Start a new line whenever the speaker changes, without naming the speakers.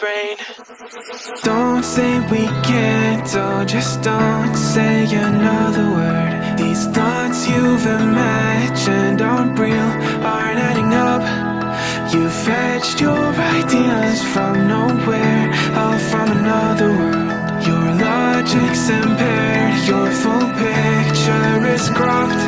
brain.
Don't say we can't, oh, just don't say another word. These thoughts you've imagined aren't real, aren't adding up. You fetched your ideas from nowhere, all from another world. Your logic's impaired, your full picture is cropped.